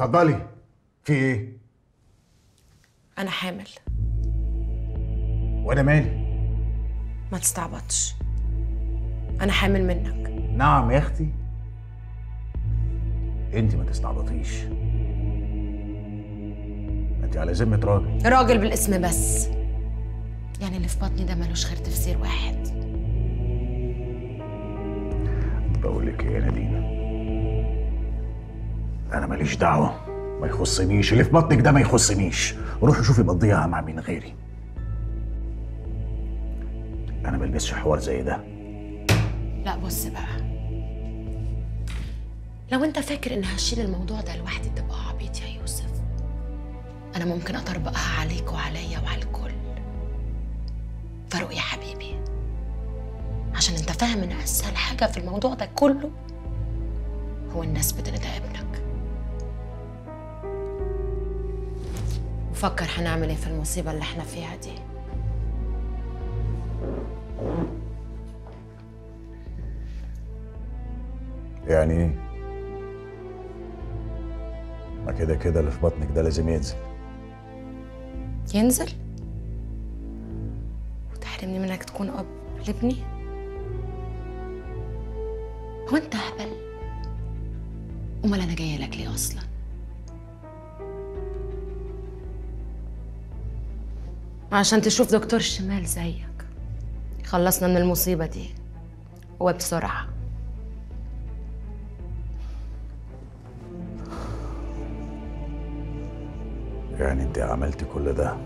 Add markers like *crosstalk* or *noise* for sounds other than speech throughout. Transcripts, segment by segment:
اتفضلي. في إيه؟ أنا حامل. وأنا مالي؟ ما تستعبطش. أنا حامل منك. نعم يا أختي. أنت ما تستعبطيش. أنت على ذمة راجل. راجل بالاسم بس. يعني اللي في بطني ده ملوش غير تفسير واحد. بقول لك إيه يا نادين؟ أنا ماليش دعوة. ما يخصنيش. اللي في بطنك ده ما يخصنيش. روحي شوفي مقضيها مع مين غيري. أنا ما البسش حوار زي ده. لا بص بقى. لو أنت فاكر إن هشيل الموضوع ده لوحدي تبقى عبيط يا يوسف. أنا ممكن أطربقها عليك وعليا وعلى الكل. فاروق يا حبيبي. عشان أنت فاهم إن أسهل حاجة في الموضوع ده كله هو الناس ده ابنك وفكر هنعمل إيه في المصيبة اللي إحنا فيها دي. يعني إيه ما كده كده اللي في بطنك ده لازم ينزل. ينزل؟ وتحرمني من إنك تكون أب لابني؟ هو أنت هبل؟ أمال أنا جاية لك ليه أصلا؟ عشان تشوف دكتور شمال زيك. خلصنا من المصيبة دي. وبسرعة. يعني انت عملتي كل ده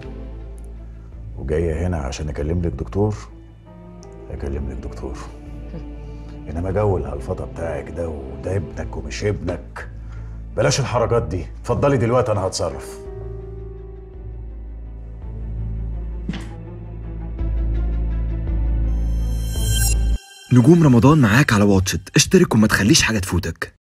وجاية هنا عشان أكلم لك دكتور؟ أكلم لك دكتور. *laughs* إنما جو الهلفطة بتاعك ده وده ابنك ومش ابنك. بلاش الحركات دي. اتفضلي دلوقتي أنا هتصرف. نجوم رمضان معاك على واتشت. اشترك وما تخليش حاجة تفوتك.